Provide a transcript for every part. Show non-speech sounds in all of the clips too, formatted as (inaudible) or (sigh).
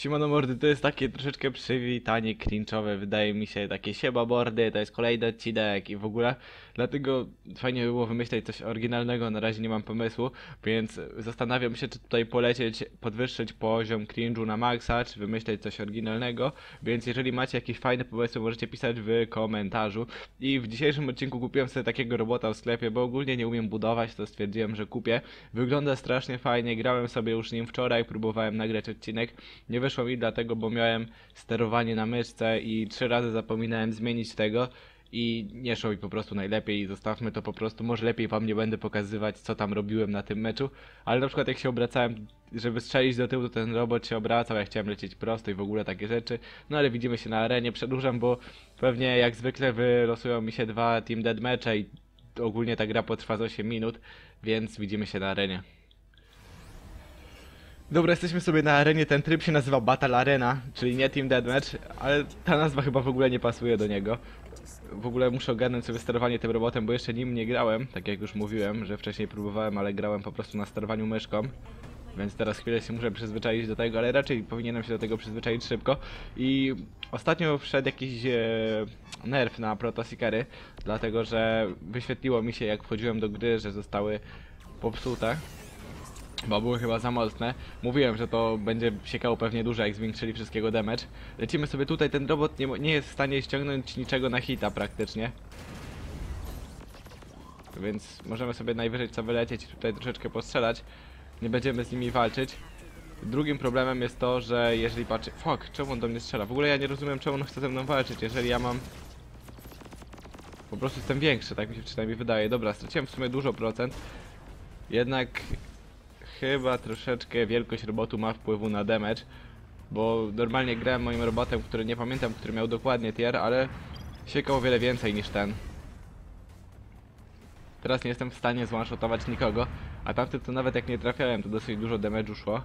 Siemano mordy, to jest takie troszeczkę przywitanie cringe'owe, wydaje mi się, takie siema mordy, to jest kolejny odcinek i w ogóle, dlatego fajnie by było wymyśleć coś oryginalnego, na razie nie mam pomysłu, więc zastanawiam się, czy tutaj polecieć, podwyższyć poziom cringe'u na maksa, czy wymyśleć coś oryginalnego, więc jeżeli macie jakieś fajne pomysły, możecie pisać w komentarzu. I w dzisiejszym odcinku kupiłem sobie takiego robota w sklepie, bo ogólnie nie umiem budować, to stwierdziłem, że kupię, wygląda strasznie fajnie, grałem sobie już nim wczoraj, próbowałem nagrać odcinek, nie wyszło mi dlatego, bo miałem sterowanie na myszce i trzy razy zapominałem zmienić tego i nie szło mi po prostu najlepiej. I zostawmy to po prostu, może lepiej wam nie będę pokazywać co tam robiłem na tym meczu, ale na przykład jak się obracałem, żeby strzelić do tyłu, to ten robot się obracał, ja chciałem lecieć prosto i w ogóle takie rzeczy, no ale widzimy się na arenie, przedłużam, bo pewnie jak zwykle wylosują mi się dwa Team Deathmatche i ogólnie ta gra potrwa z 8 minut, więc widzimy się na arenie. Dobra, jesteśmy sobie na arenie, ten tryb się nazywa Battle Arena, czyli nie Team Deathmatch, ale ta nazwa chyba w ogóle nie pasuje do niego. W ogóle muszę ogarnąć sobie sterowanie tym robotem, bo jeszcze nim nie grałem, tak jak już mówiłem, że wcześniej próbowałem, ale grałem po prostu na sterowaniu myszką. Więc teraz chwilę się muszę przyzwyczaić do tego, ale raczej powinienem się do tego przyzwyczaić szybko. I ostatnio wszedł jakiś e, nerf na protosikery, dlatego że wyświetliło mi się jak wchodziłem do gry, że zostały popsute. Bo były chyba za mocne. Mówiłem, że to będzie siekało pewnie dużo, jak zwiększyli wszystkiego damage. Lecimy sobie tutaj, ten robot nie, nie jest w stanie ściągnąć niczego na hita praktycznie. Więc możemy sobie najwyżej co wylecieć i tutaj troszeczkę postrzelać. Nie będziemy z nimi walczyć. Drugim problemem jest to, że jeżeli patrzy... Fuck, czemu on do mnie strzela? W ogóle ja nie rozumiem, czemu on chce ze mną walczyć, jeżeli ja mam... Po prostu jestem większy, tak mi się przynajmniej wydaje. Dobra, straciłem w sumie dużo procent. Jednak chyba troszeczkę wielkość robotu ma wpływu na damage, bo normalnie grałem moim robotem, który nie pamiętam, który miał dokładnie tier, ale siekał o wiele więcej niż ten. Teraz nie jestem w stanie zwanshotować nikogo, a tamty to nawet jak nie trafiałem, to dosyć dużo damage'u szło.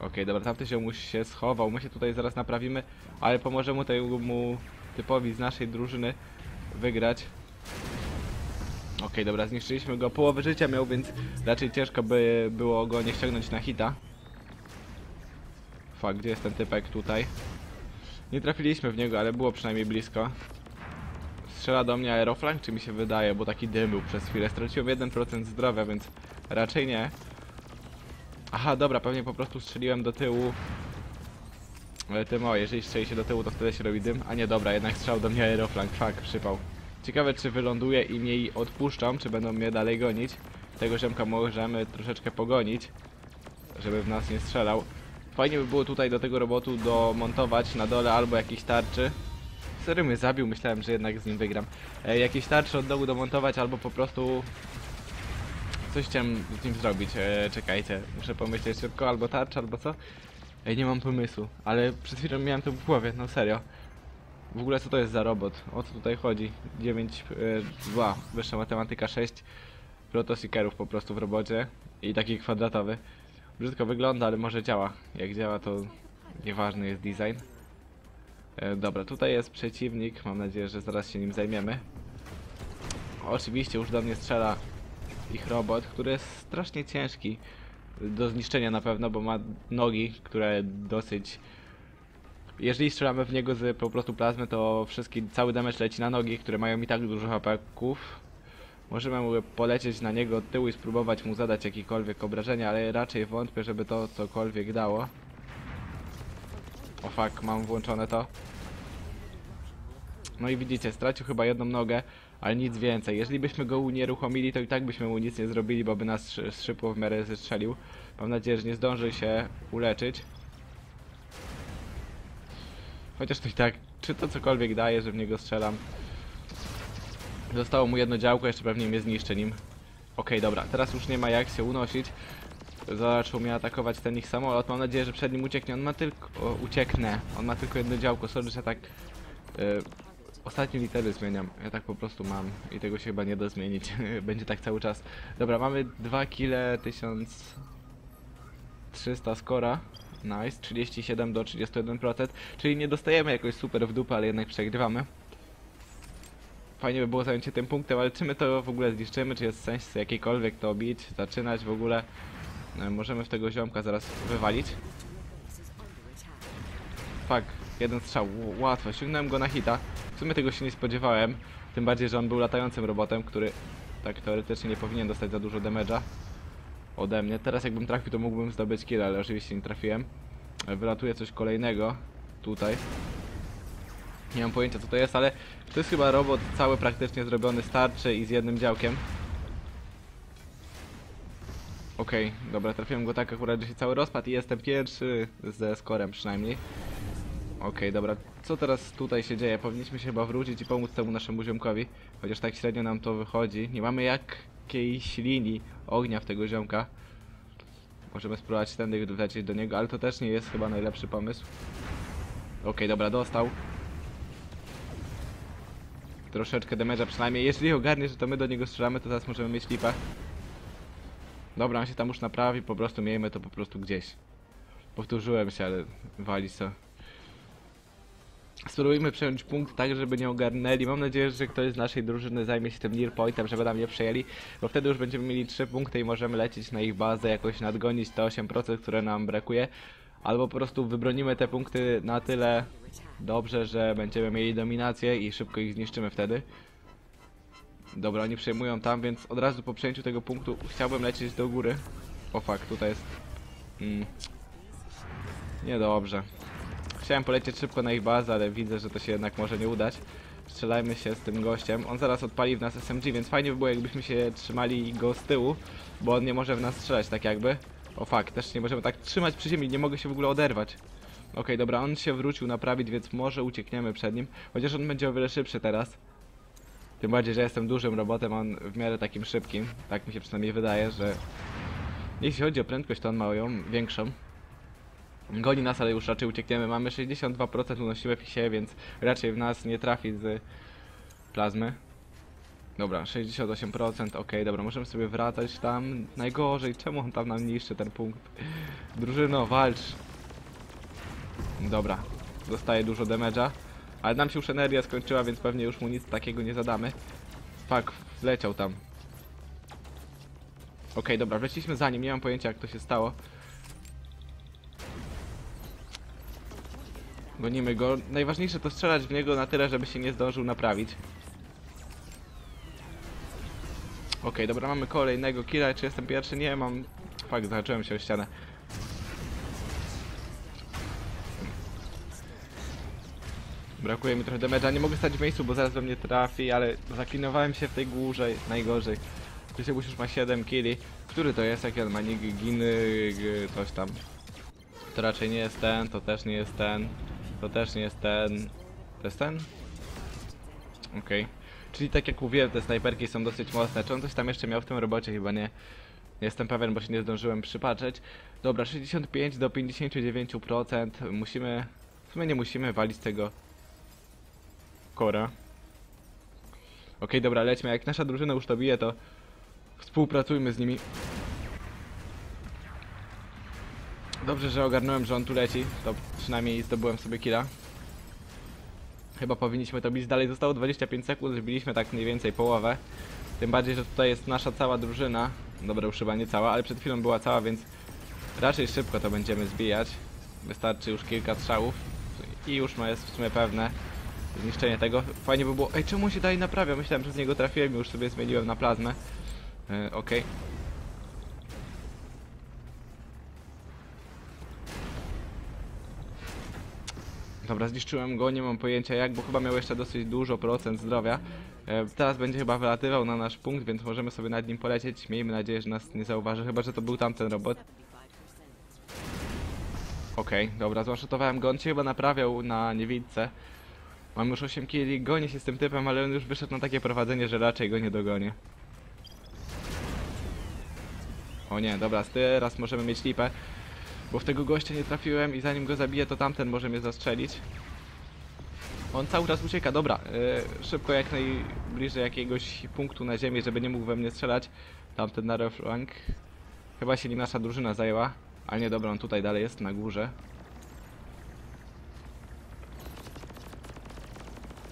Okej, dobra, tamty się mu się schował, my się tutaj zaraz naprawimy, ale pomożemy temu typowi z naszej drużyny wygrać. Okej, dobra, zniszczyliśmy go. Połowę życia miał, więc raczej ciężko by było go nie ściągnąć na hita. Fuck, gdzie jest ten typek tutaj? Nie trafiliśmy w niego, ale było przynajmniej blisko. Strzela do mnie aeroflank, czy mi się wydaje, bo taki dym był przez chwilę. Straciłem 1% zdrowia, więc raczej nie. Aha, dobra, pewnie po prostu strzeliłem do tyłu. Ale tym o, jeżeli strzeli się do tyłu, to wtedy się robi dym. A nie, dobra, jednak strzał do mnie aeroflank, fuck, przypał. Ciekawe czy wyląduję i mnie odpuszczą, czy będą mnie dalej gonić. Tego ziomka możemy troszeczkę pogonić, żeby w nas nie strzelał. Fajnie by było tutaj do tego robotu domontować na dole albo jakieś tarczy. Serio mnie zabił, myślałem, że jednak z nim wygram. E, jakieś tarcze od dołu domontować albo po prostu... Coś chciałem z nim zrobić, e, czekajcie, muszę pomyśleć szybko, albo tarcza, albo co? Ej, nie mam pomysłu, ale przed chwilą miałem to w głowie, no serio. W ogóle co to jest za robot? O co tutaj chodzi? 9, e, 2, wyższa matematyka 6 protosikerów po prostu w robocie i taki kwadratowy. Brzydko wygląda, ale może działa. Jak działa to nieważny jest design. E, dobra, tutaj jest przeciwnik, mam nadzieję, że zaraz się nim zajmiemy. Oczywiście już do mnie strzela ich robot, który jest strasznie ciężki do zniszczenia na pewno, bo ma nogi, które dosyć jeżeli strzelamy w niego z po prostu plazmy, to wszystki, cały damage leci na nogi, które mają i tak dużo hapeków. Możemy mu polecieć na niego od tyłu i spróbować mu zadać jakiekolwiek obrażenia, ale raczej wątpię, żeby to cokolwiek dało. O fuck, mam włączone to. No i widzicie, stracił chyba jedną nogę, ale nic więcej. Jeżeli byśmy go unieruchomili, to i tak byśmy mu nic nie zrobili, bo by nas szy- szybko w miarę zestrzelił. Mam nadzieję, że nie zdąży się uleczyć. Chociaż to i tak, czy to cokolwiek daje, że w niego strzelam. Zostało mu jedno działko, jeszcze pewnie mnie zniszczy nim. Okej, dobra, teraz już nie ma jak się unosić. Zaczął mnie atakować ten ich samolot. Mam nadzieję, że przed nim ucieknie. On ma tylko... O, ucieknę. On ma tylko jedno działko. Sorry, że tak... Yy, ostatnie litery zmieniam. Ja tak po prostu mam. I tego się chyba nie da zmienić. (laughs) Będzie tak cały czas. Dobra, mamy 2 kile 1300 skora. Nice, 37 do 31%, czyli nie dostajemy jakoś super w dupę, ale jednak przegrywamy. Fajnie by było zająć się tym punktem, ale czy my to w ogóle zniszczymy, czy jest sens jakiejkolwiek to bić, zaczynać w ogóle. E, Możemy w tego ziomka zaraz wywalić. Fuck, jeden strzał, łatwo, ściągnąłem go na hita. W sumie tego się nie spodziewałem, tym bardziej, że on był latającym robotem, który tak teoretycznie nie powinien dostać za dużo damage'a ode mnie. Teraz jakbym trafił, to mógłbym zdobyć kill, ale oczywiście nie trafiłem. Wylatuje coś kolejnego tutaj. Nie mam pojęcia co to jest, ale to jest chyba robot cały praktycznie zrobiony z tarczy i z jednym działkiem. Okej, dobra, trafiłem go tak akurat, że się cały rozpadł i jestem pierwszy ze skorem przynajmniej. Okej, dobra, co teraz tutaj się dzieje? Powinniśmy się chyba wrócić i pomóc temu naszemu ziomkowi, chociaż tak średnio nam to wychodzi. Nie mamy jakiejś linii ognia w tego ziomka. Możemy spróbować tędy wlecieć do niego, ale to też nie jest chyba najlepszy pomysł. Okej, dobra, dostał. Troszeczkę damage'a przynajmniej. Jeżeli ogarnie, że to my do niego strzelamy, to teraz możemy mieć lipę. Dobra, on się tam już naprawi, po prostu miejmy to po prostu gdzieś. Powtórzyłem się, ale wali co. Spróbujmy przejąć punkt tak, żeby nie ogarnęli. Mam nadzieję, że ktoś z naszej drużyny zajmie się tym near pointem, żeby nam nie przejęli, bo wtedy już będziemy mieli 3 punkty i możemy lecieć na ich bazę, jakoś nadgonić te 8%, które nam brakuje. Albo po prostu wybronimy te punkty na tyle dobrze, że będziemy mieli dominację i szybko ich zniszczymy wtedy. Dobra, oni przejmują tam, więc od razu po przejęciu tego punktu chciałbym lecieć do góry. O fuck, tutaj jest... Mm. Niedobrze. Chciałem polecieć szybko na ich bazę, ale widzę, że to się jednak może nie udać. Strzelajmy się z tym gościem. On zaraz odpali w nas SMG, więc fajnie by było jakbyśmy się trzymali go z tyłu, bo on nie może w nas strzelać tak jakby. O fuck, też nie możemy tak trzymać przy ziemi, nie mogę się w ogóle oderwać. Okej, dobra, on się wrócił naprawić, więc może uciekniemy przed nim. Chociaż on będzie o wiele szybszy teraz. Tym bardziej, że jestem dużym robotem, on w miarę takim szybkim. Tak mi się przynajmniej wydaje, że... Jeśli chodzi o prędkość, to on ma ją większą. Goni nas, ale już raczej uciekniemy. Mamy 62% unosimy się, więc raczej w nas nie trafi z plazmy. Dobra, 68%, ok, dobra, możemy sobie wracać tam. Najgorzej, czemu on tam nam niszczy ten punkt? Drużyno, walcz. Dobra, dostaje dużo damage'a. Ale nam się już energia skończyła, więc pewnie już mu nic takiego nie zadamy. Fuck, wleciał tam. Okej, dobra, wleciliśmy za nim, nie mam pojęcia jak to się stało. Gonimy go. Najważniejsze to strzelać w niego na tyle, żeby się nie zdążył naprawić. Okej, dobra, mamy kolejnego killa. Czy jestem pierwszy? Nie, mam... Fuck, zahaczyłem się o ścianę. Brakuje mi trochę damage'a. Nie mogę stać w miejscu, bo zaraz we mnie trafi, ale zaklinowałem się w tej górze. Najgorzej. Krzysiek już ma 7 killi. Który to jest? Jaki on ma nick? Giny... g- coś tam. To raczej nie jest ten, to też nie jest ten. To też nie jest ten. To jest ten? Okej. Czyli tak jak mówiłem, te snajperki są dosyć mocne. Czy on coś tam jeszcze miał w tym robocie? Chyba nie. Nie jestem pewien, bo się nie zdążyłem przypatrzeć. Dobra, 65 do 59%. Musimy... W sumie nie musimy walić tego... Kora. Okej, dobra, lećmy. Jak nasza drużyna już to bije, to... Współpracujmy z nimi. Dobrze, że ogarnąłem, że on tu leci. To przynajmniej zdobyłem sobie killa. Chyba powinniśmy to bić dalej. Zostało 25 sekund, zbiliśmy tak mniej więcej połowę. Tym bardziej, że tutaj jest nasza cała drużyna. Dobra, już chyba nie cała, ale przed chwilą była cała, więc raczej szybko to będziemy zbijać. Wystarczy już kilka strzałów i już ma jest w sumie pewne zniszczenie tego. Fajnie by było... Ej, czemu się dalej naprawia? Myślałem, że z niego trafiłem i już sobie zmieniłem na plazmę. Yy, Okej. Dobra, zniszczyłem go, nie mam pojęcia jak, bo chyba miał jeszcze dosyć dużo procent zdrowia. E, teraz będzie chyba wylatywał na nasz punkt, więc możemy sobie nad nim polecieć. Miejmy nadzieję, że nas nie zauważy, chyba że to był tamten robot. Okej, dobra, złaszotowałem go, on się chyba naprawiał na niewidce. Mam już 8 kili, gonię się z tym typem, ale on już wyszedł na takie prowadzenie, że raczej go nie dogonię. O nie, dobra, teraz możemy mieć lipę. Bo w tego gościa nie trafiłem i zanim go zabiję, to tamten może mnie zastrzelić. On cały czas ucieka, dobra, yy, szybko jak najbliżej jakiegoś punktu na ziemi, żeby nie mógł we mnie strzelać. Tamten na reflank. Chyba się nim nasza drużyna zajęła. Ale nie, dobra, on tutaj dalej jest, na górze.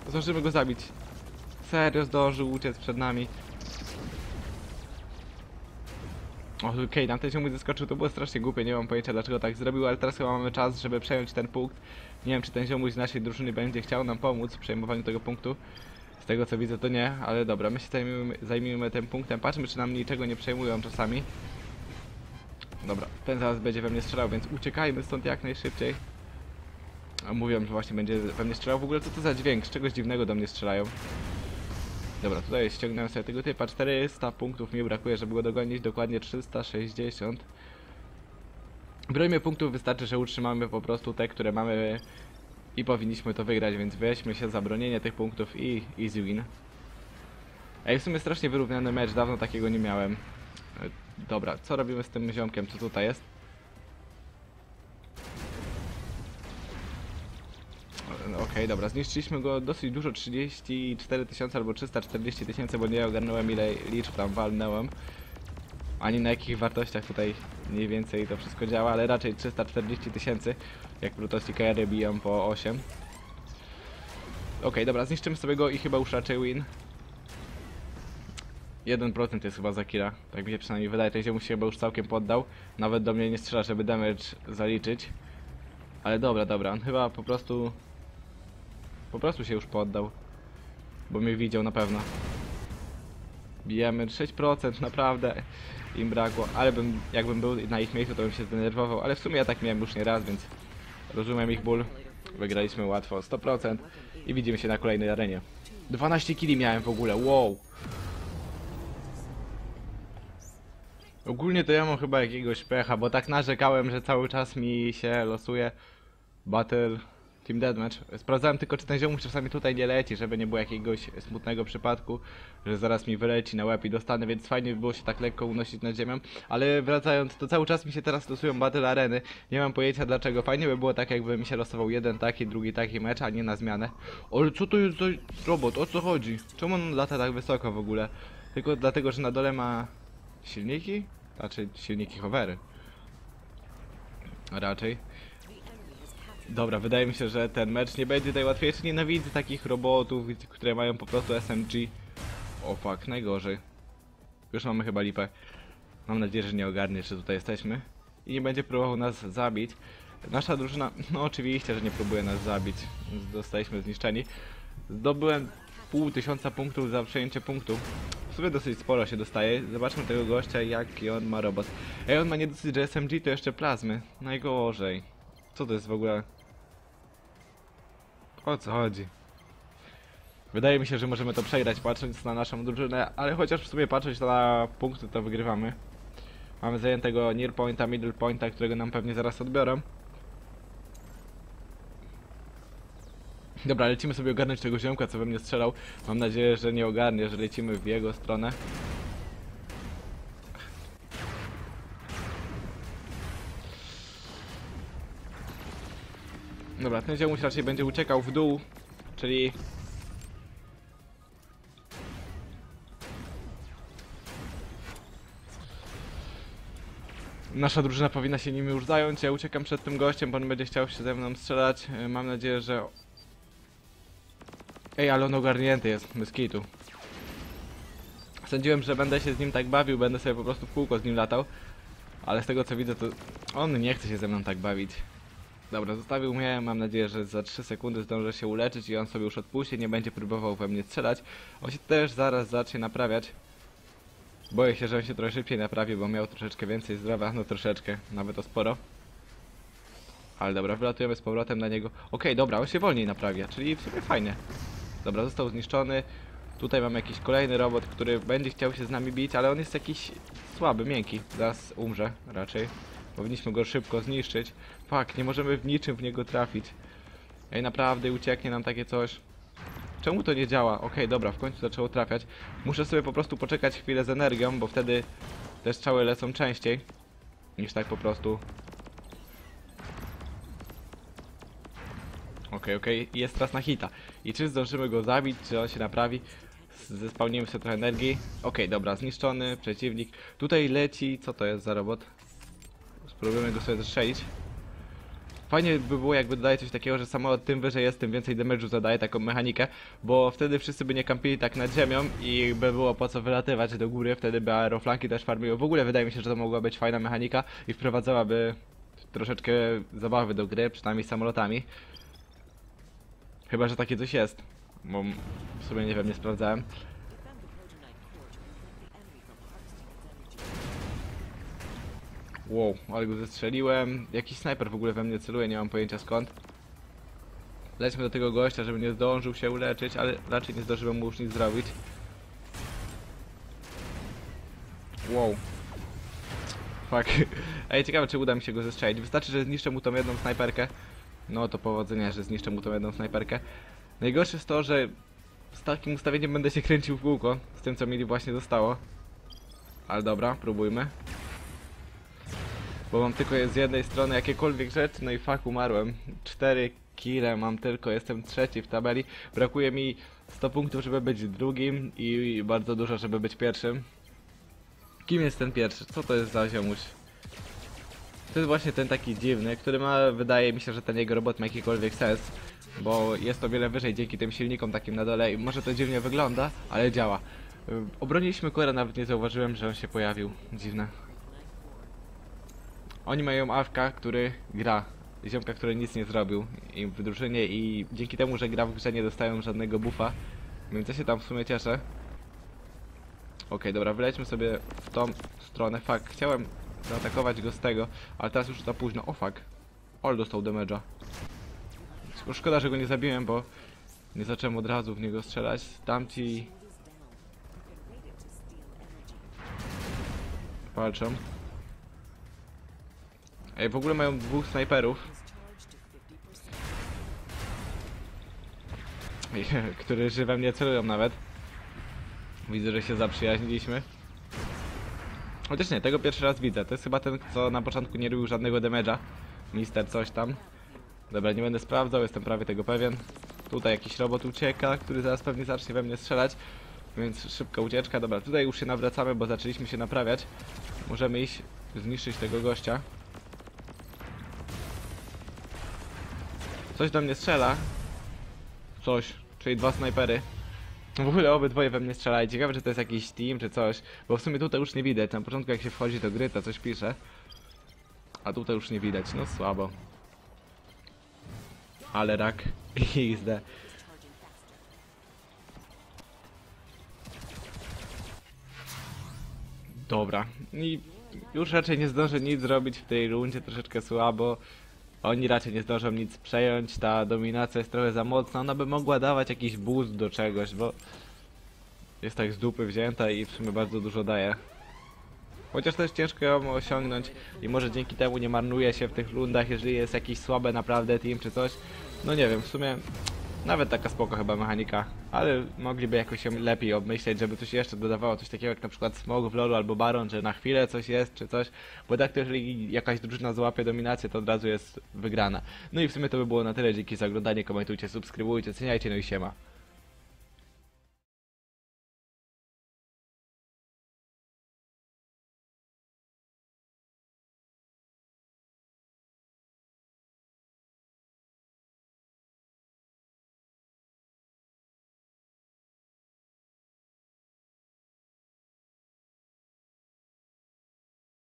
Zdążymy go zabić. Serio zdążył uciec przed nami. Okej, tamten się mój zaskoczył, to było strasznie głupie, nie mam pojęcia dlaczego tak zrobił, ale teraz chyba mamy czas, żeby przejąć ten punkt. Nie wiem, czy ten ziomuś z naszej drużyny będzie chciał nam pomóc w przejmowaniu tego punktu. Z tego co widzę to nie, ale dobra, my się zajmiemy, zajmijmy tym punktem, patrzmy czy nam niczego nie przejmują czasami. Dobra, ten zaraz będzie we mnie strzelał, więc uciekajmy stąd jak najszybciej. A że właśnie będzie we mnie strzelał. W ogóle co to za dźwięk? Z czegoś dziwnego do mnie strzelają. Dobra, tutaj ściągnąłem sobie tego typa. 400 punktów mi brakuje, żeby go dogonić. Dokładnie 360. Brońmy punktów wystarczy, że utrzymamy po prostu te, które mamy i powinniśmy to wygrać, więc weźmy się za bronienie tych punktów i easy win. Ej, w sumie strasznie wyrównany mecz, dawno takiego nie miałem. E, Dobra, co robimy z tym ziomkiem, co tutaj jest? E, Okej, dobra, zniszczyliśmy go dosyć dużo, 34 tysiące albo 340 tysięcy, bo nie ogarnąłem ile liczb tam walnąłem. Ani na jakich wartościach tutaj mniej więcej to wszystko działa, ale raczej 340 tysięcy, jak Brutości KR biją po 8. Okej, dobra, zniszczymy sobie go i chyba już raczej win. 1% jest chyba za killa, tak mi się przynajmniej wydaje, ten mu się chyba już całkiem poddał. Nawet do mnie nie strzela, żeby damage zaliczyć. Ale dobra, dobra, on chyba po prostu... Po prostu się już poddał. Bo mnie widział na pewno. Bijemy 6%, naprawdę im brakło, ale bym, jakbym był na ich miejscu, to bym się zdenerwował, ale w sumie ja tak miałem już nie raz, więc rozumiem ich ból. Wygraliśmy łatwo 100% i widzimy się na kolejnej arenie. 12 kili miałem w ogóle, wow! Ogólnie to ja mam chyba jakiegoś pecha, bo tak narzekałem, że cały czas mi się losuje Battle Team Deathmatch. Sprawdzałem tylko, czy ten ziomuś czasami tutaj nie leci, żeby nie było jakiegoś smutnego przypadku, że zaraz mi wyleci na łeb i dostanę, więc fajnie by było się tak lekko unosić nad ziemią. Ale wracając, to cały czas mi się teraz losują Battle Areny. Nie mam pojęcia dlaczego. Fajnie by było tak, jakby mi się losował jeden taki, drugi taki mecz, a nie na zmianę. Ale co to jest za robot? O co chodzi? Czemu on lata tak wysoko w ogóle? Tylko dlatego, że na dole ma silniki? Znaczy silniki hovery. Raczej. Dobra, wydaje mi się, że ten mecz nie będzie najłatwiejszy. Nienawidzę takich robotów, które mają po prostu SMG. O fuck, najgorzej. Już mamy chyba lipę. Mam nadzieję, że nie ogarnie, że tutaj jesteśmy. I nie będzie próbował nas zabić. Nasza drużyna, no oczywiście, że nie próbuje nas zabić. Zostaliśmy zniszczeni. Zdobyłem pół tysiąca punktów za przejęcie punktu. W sumie dosyć sporo się dostaje. Zobaczmy tego gościa, jaki on ma robot. Ej, on ma nie dosyć, że SMG, to jeszcze plazmy. Najgorzej. Co to jest w ogóle? O co chodzi? Wydaje mi się, że możemy to przegrać patrząc na naszą drużynę, ale chociaż w sumie patrzeć na punkty to wygrywamy. Mamy zajętego near pointa, middle pointa, którego nam pewnie zaraz odbiorą. Dobra, lecimy sobie ogarnąć tego ziomka, co we mnie strzelał. Mam nadzieję, że nie ogarnie, że lecimy w jego stronę. Dobra, ten ziomuś raczej będzie uciekał w dół, czyli... Nasza drużyna powinna się nimi już zająć, ja uciekam przed tym gościem, bo on będzie chciał się ze mną strzelać. E, Mam nadzieję, że... Ej, ale on ogarnięty jest, bez kitu. Sądziłem, że będę się z nim tak bawił, będę sobie po prostu w kółko z nim latał. Ale z tego co widzę, to on nie chce się ze mną tak bawić. Dobra, zostawił mnie, mam nadzieję, że za 3 sekundy zdążę się uleczyć i on sobie już odpuści, nie będzie próbował we mnie strzelać. On się też zaraz zacznie naprawiać. Boję się, że on się trochę szybciej naprawi, bo miał troszeczkę więcej zdrowia, no troszeczkę, nawet o sporo. Ale dobra, wylatujemy z powrotem na niego. Okej, dobra, on się wolniej naprawia, czyli w sumie fajnie. Dobra, został zniszczony. Tutaj mamy jakiś kolejny robot, który będzie chciał się z nami bić, ale on jest jakiś słaby, miękki. Zaraz umrze raczej. Powinniśmy go szybko zniszczyć. Fak, nie możemy w niczym w niego trafić. Ej, naprawdę ucieknie nam takie coś. Czemu to nie działa? Okej, dobra, w końcu zaczęło trafiać. Muszę sobie po prostu poczekać chwilę z energią, bo wtedy te strzały lecą częściej. Niż tak po prostu. Okej, okej, jest teraz na hita. I czy zdążymy go zabić, czy on się naprawi? Zespałnimy sobie trochę energii. Okej, dobra, zniszczony, przeciwnik. Tutaj leci, co to jest za robot? Spróbujemy go sobie zestrzelić. Fajnie by było jakby dodaje coś takiego, że samolot tym wyżej jest, tym więcej damage'u zadaje, taką mechanikę, bo wtedy wszyscy by nie kampili tak nad ziemią i by było po co wylatywać do góry, wtedy by aeroflanki też farmiły. W ogóle wydaje mi się, że to mogła być fajna mechanika i wprowadzałaby troszeczkę zabawy do gry, przynajmniej samolotami. Chyba, że takie coś jest, bo w sumie nie wiem, nie sprawdzałem. Wow, ale go zestrzeliłem. Jakiś snajper w ogóle we mnie celuje, nie mam pojęcia skąd. Lećmy do tego gościa, żeby nie zdążył się uleczyć, ale raczej nie zdążyłem mu już nic zrobić. Wow. Fuck. (laughs) Ej, ciekawe czy uda mi się go zestrzelić. Wystarczy, że zniszczę mu tą jedną snajperkę. No to powodzenia, że zniszczę mu tą jedną snajperkę. Najgorsze jest to, że z takim ustawieniem będę się kręcił w kółko. Z tym co mi właśnie zostało. Ale dobra, próbujmy. Bo mam tylko z jednej strony jakiekolwiek rzeczy, no i fuck, umarłem. 4 kile mam tylko, jestem trzeci w tabeli. Brakuje mi 100 punktów, żeby być drugim i bardzo dużo, żeby być pierwszym. Kim jest ten pierwszy? Co to jest za ziomuś? To jest właśnie ten taki dziwny, który ma, wydaje mi się, że ten jego robot ma jakikolwiek sens. Bo jest o wiele wyżej dzięki tym silnikom takim na dole i może to dziwnie wygląda, ale działa. Obroniliśmy Kora, nawet nie zauważyłem, że on się pojawił. Dziwne. Oni mają Awka, który gra. Ziomka, który nic nie zrobił im w drużynie i dzięki temu, że gra w grze nie dostają żadnego buffa. Więc ja się tam w sumie cieszę. Okej, dobra, wylećmy sobie w tą stronę. Fuck, chciałem zaatakować go z tego, ale teraz już za późno. O fuck. Ol dostał damage'a. Szko- Szkoda, że go nie zabiłem, bo nie zacząłem od razu w niego strzelać. Tamci walczą. Ej, w ogóle mają dwóch snajperów. (laughs) Którzy żywe mnie celują nawet. Widzę, że się zaprzyjaźniliśmy. Chociaż nie, tego pierwszy raz widzę. To jest chyba ten, co na początku nie robił żadnego damage'a. Mister coś tam. Dobra, nie będę sprawdzał, jestem prawie tego pewien. Tutaj jakiś robot ucieka, który zaraz pewnie zacznie we mnie strzelać. Więc szybka ucieczka. Dobra, tutaj już się nawracamy, bo zaczęliśmy się naprawiać. Możemy iść zniszczyć tego gościa. Coś do mnie strzela. Coś, czyli dwa snajpery. W ogóle obydwoje we mnie strzelają. Ciekawe, czy to jest jakiś team, czy coś. Bo w sumie tutaj już nie widać. Na początku jak się wchodzi do gry, to coś pisze. A tutaj już nie widać. No słabo. Ale rak. XD. Dobra. I już raczej nie zdążę nic zrobić w tej rundzie. Troszeczkę słabo. Oni raczej nie zdążą nic przejąć, ta dominacja jest trochę za mocna, ona by mogła dawać jakiś boost do czegoś, bo jest tak z dupy wzięta i w sumie bardzo dużo daje. Chociaż też ciężko ją osiągnąć i może dzięki temu nie marnuje się w tych rundach, jeżeli jest jakiś słabe naprawdę team czy coś. No nie wiem, w sumie nawet taka spoko chyba mechanika, ale mogliby jakoś ją lepiej obmyśleć, żeby coś jeszcze dodawało, coś takiego jak na przykład Smog w LoLu albo Baron, że na chwilę coś jest czy coś, bo tak to jeżeli jakaś drużyna złapie dominację, to od razu jest wygrana. No i w sumie to by było na tyle, dzięki za oglądanie, komentujcie, subskrybujcie, oceniajcie, no i siema.